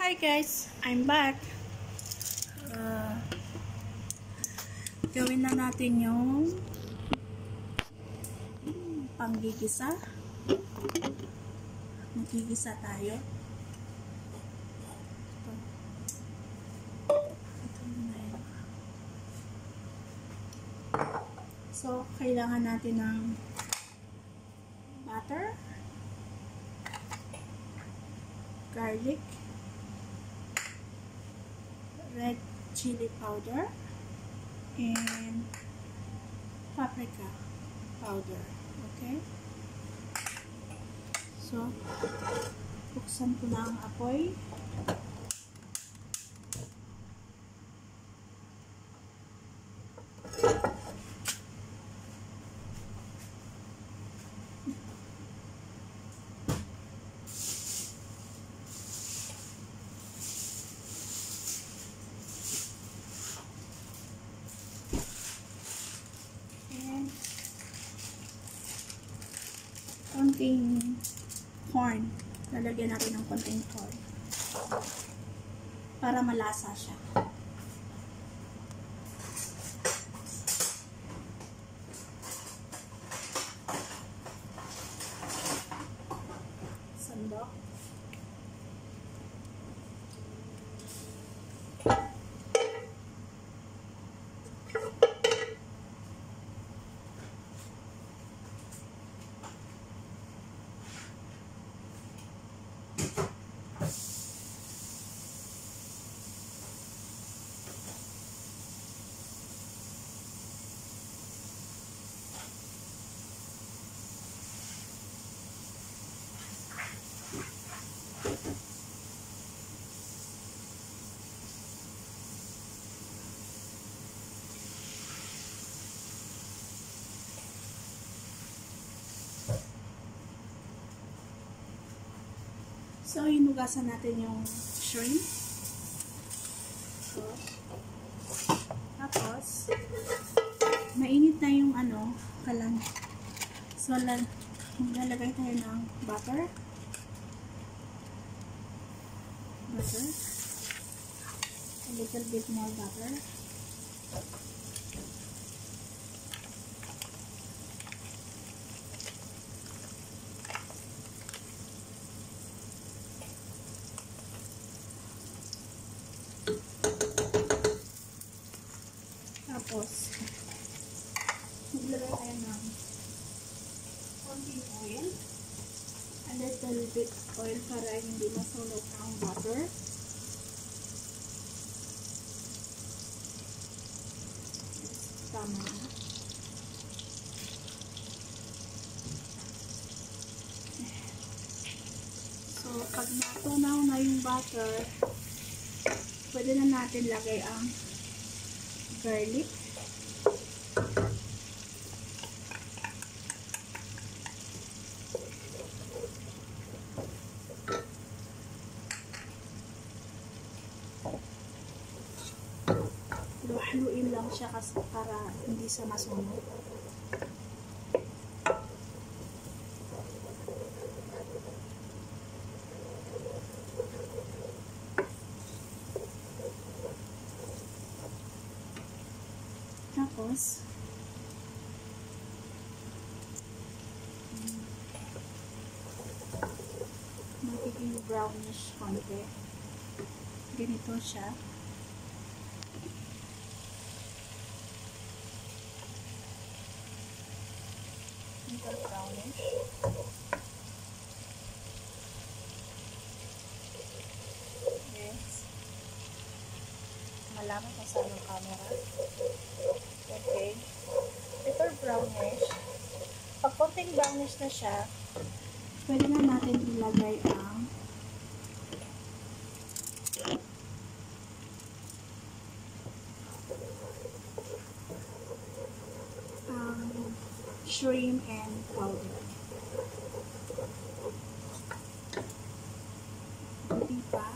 Hi guys, I'm back. Uh, gawin na natin yung panggigisa. Magigisa tayo. So, kailangan natin ng butter, garlic, red chili powder, and paprika powder. Okay? So, buksan ko na ang apoy. And konting corn. Lalagyan natin ng konting corn. Para malasa siya. So, hinugasan natin yung shrimp. So, tapos, mainit na yung ano, kalan. So, lal maglalagay tayo ng butter. Butter. A little bit more butter. Tapos, maglagay tayo ng konting oil. A little bit oil para hindi masunog ang butter. Yes, tama. So, pag natunaw na yung butter, pwede na natin lagay ang garlic. Kasi para hindi sa masunog. Tapos, magiging brownish konti. Ganito siya. Little brownish. Yes. Malaman kung saan yung camera. Okay. Little brownish. Brownish na siya, pwede na natin ilagay ang um, shrimp and powder. Hindi pa.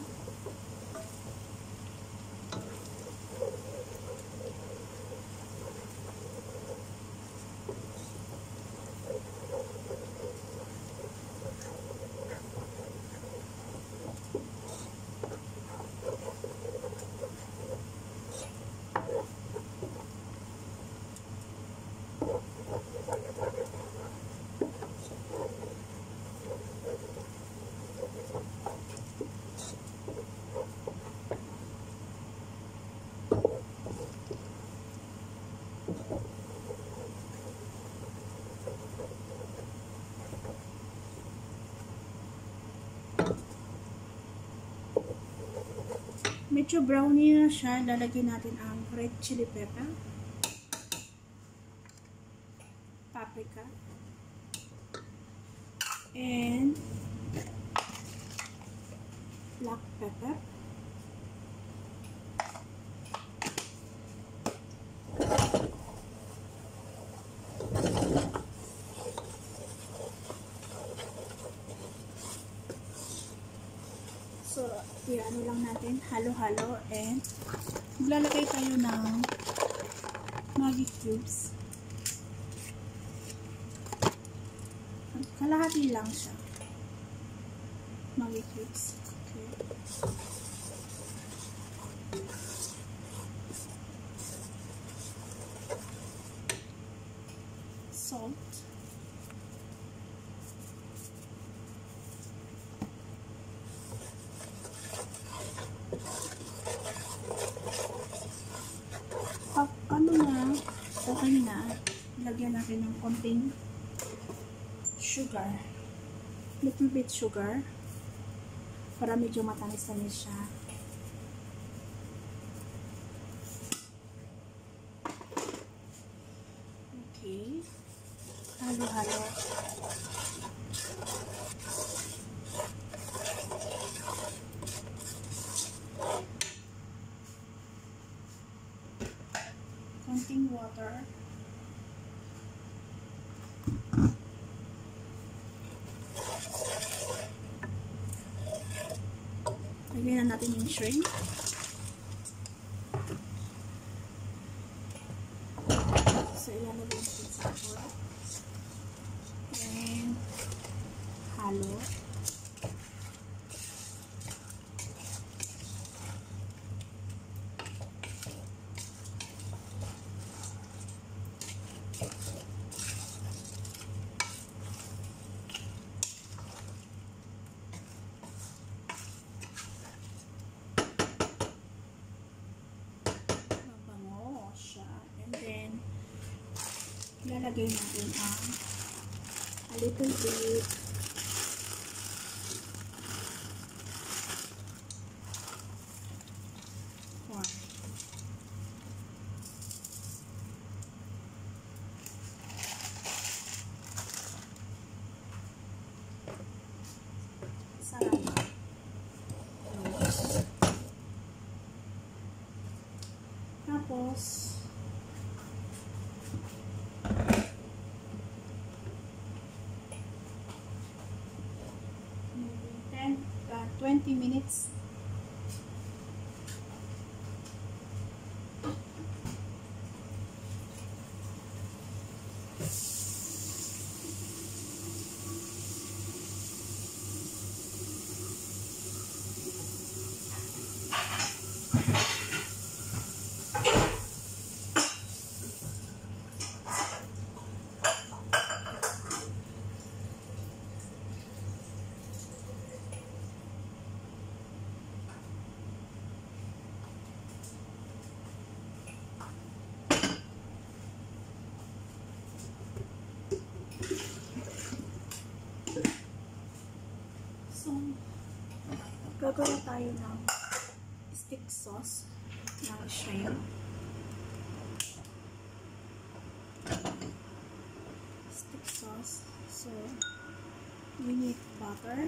Medyo brownie na siya, lalagyan natin ang red chili pepper, paprika, and black pepper. So, i-ano lang natin, halo-halo and maglalagay tayo ng Maggi cubes. Kalahati lang siya. Maggi cubes. Okay. Salt. Pag ano na, okay na, lagyan natin ng konting sugar. Little bit sugar. Para medyo matanis-tanis siya. Okay. Halo-halo. Natin yung shrimp. Ilalagay natin ang a little bit Thanks. Tayo ng stick sauce ng shrimp. Stick sauce. So, we need butter.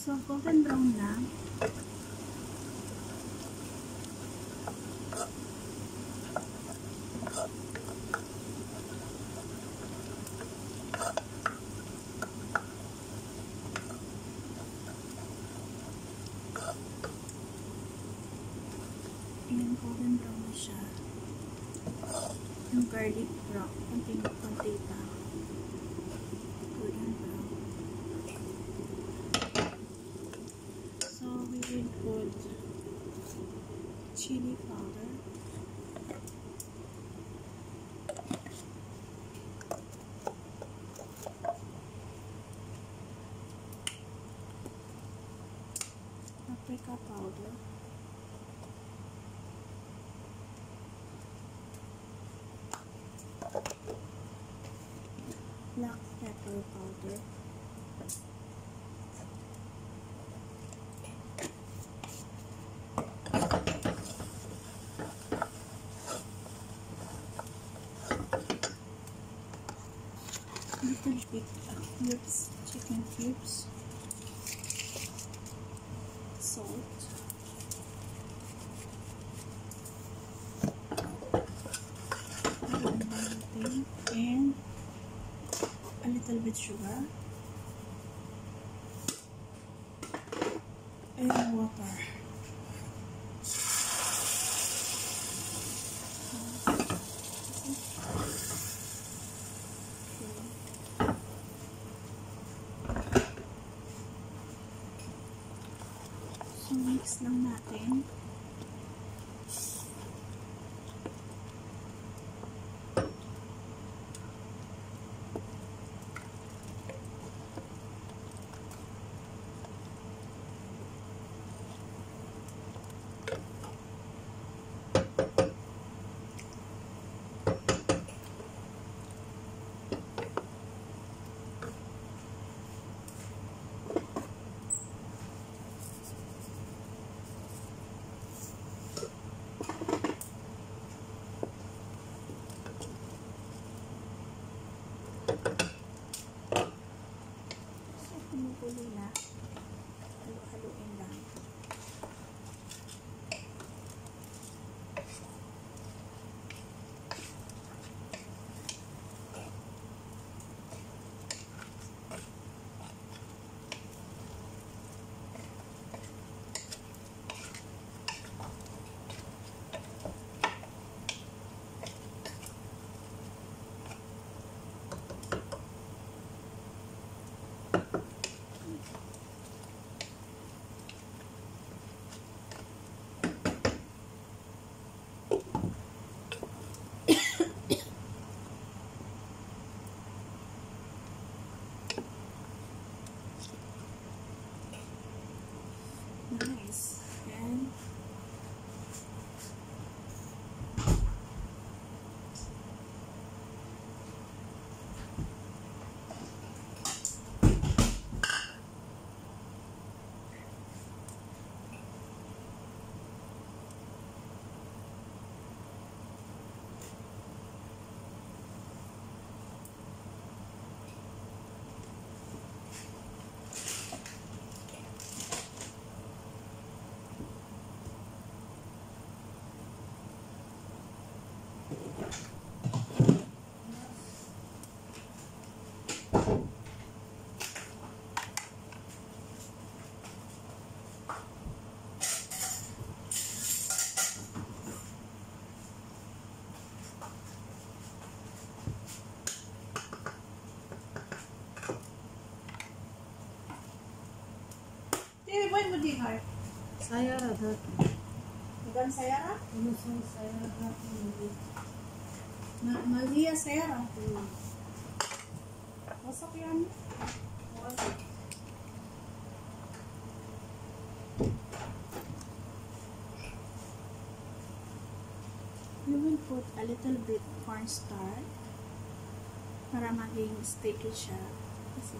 So, golden brown na. Ayan, golden brown na siya. Yung garlic brown. Kunti, kunti pa. Golden brown. So, we will put chili powder. Paprika little bit of cubes, chicken cubes, salt, and a little bit sugar, and water. Boy mo di heart. Saya ada Hanggang saya ra? urusan saya ada ini. Ma Malia saya ra. Masok yan. You will put a little bit cornstarch para maging sticky siya. Kasi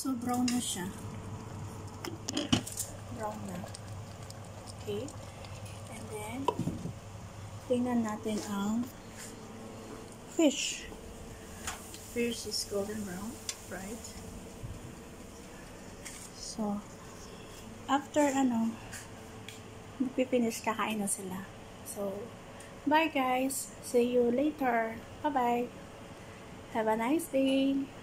So, brown na siya. Brown na. Okay. And then, tingnan natin ang fish. Fish is golden brown, right? So, after ano, magpipinish, kakain na sila. So, bye guys. See you later. Bye-bye. Have a nice day.